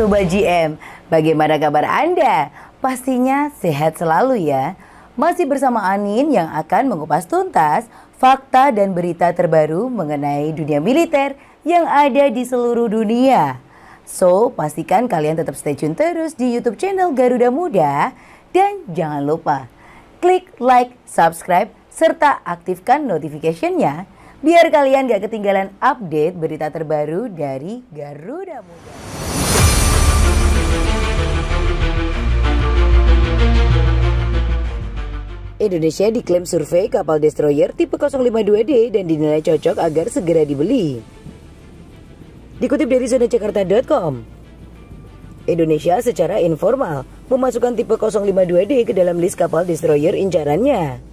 Sobat GM, bagaimana kabar Anda? Pastinya sehat selalu ya. Masih bersama Anin yang akan mengupas tuntas fakta dan berita terbaru mengenai dunia militer yang ada di seluruh dunia. So, pastikan kalian tetap stay tune terus di YouTube channel Garuda Muda dan jangan lupa klik like, subscribe, serta aktifkan notification-nya biar kalian gak ketinggalan update berita terbaru dari Garuda Muda. Indonesia diklaim survei kapal destroyer tipe 052D dan dinilai cocok agar segera dibeli. Dikutip dari zonajakarta.com, Indonesia secara informal memasukkan tipe 052D ke dalam list kapal destroyer incarannya.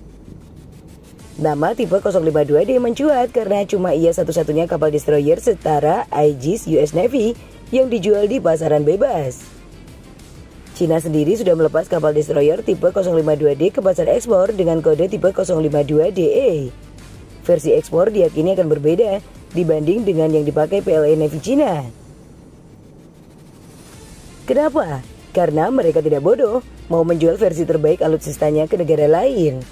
Nama tipe 052D mencuat karena cuma ia satu-satunya kapal destroyer setara Aegis US Navy yang dijual di pasaran bebas. Cina sendiri sudah melepas kapal destroyer tipe 052D ke pasar ekspor dengan kode tipe 052DE. Versi ekspor diyakini akan berbeda dibanding dengan yang dipakai PLA Navy Cina. Kenapa? Karena mereka tidak bodoh, mau menjual versi terbaik alutsistanya ke negara lain.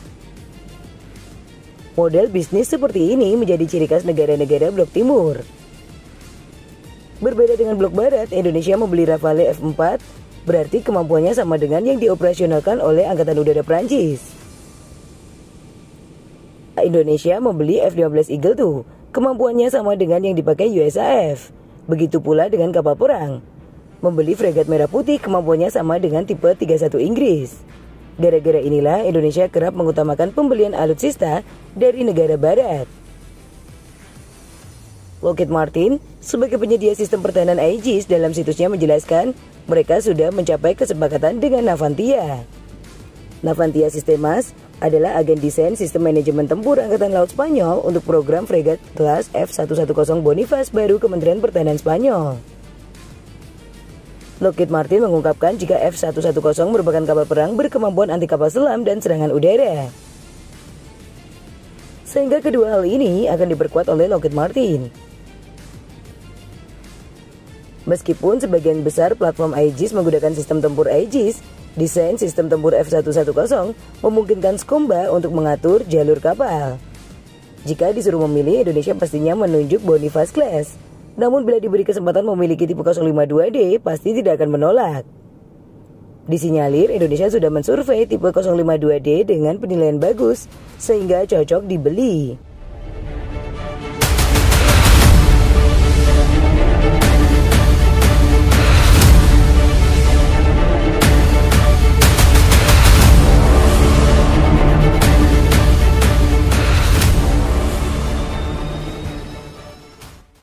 Model bisnis seperti ini menjadi ciri khas negara-negara blok timur. Berbeda dengan blok barat, Indonesia membeli Rafale F4 berarti kemampuannya sama dengan yang dioperasionalkan oleh Angkatan Udara Prancis. Indonesia membeli F-15 Eagle II, kemampuannya sama dengan yang dipakai USAF. Begitu pula dengan kapal perang. Membeli fregat merah putih kemampuannya sama dengan tipe 31 Inggris. Gara-gara inilah Indonesia kerap mengutamakan pembelian alutsista dari negara barat. Lockheed Martin sebagai penyedia sistem pertahanan Aegis dalam situsnya menjelaskan mereka sudah mencapai kesepakatan dengan Navantia. Navantia Sistemas adalah agen desain sistem manajemen tempur Angkatan Laut Spanyol untuk program fregat kelas F-110 Boniface baru Kementerian Pertahanan Spanyol. Lockheed Martin mengungkapkan jika F-110 merupakan kapal perang berkemampuan anti kapal selam dan serangan udara. Sehingga kedua hal ini akan diperkuat oleh Lockheed Martin. Meskipun sebagian besar platform Aegis menggunakan sistem tempur Aegis, desain sistem tempur F-110 memungkinkan Skomba untuk mengatur jalur kapal. Jika disuruh memilih, Indonesia pastinya menunjuk Boniface Class. Namun bila diberi kesempatan memiliki tipe 052D, pasti tidak akan menolak. Disinyalir, Indonesia sudah mensurvei tipe 052D dengan penilaian bagus, sehingga cocok dibeli.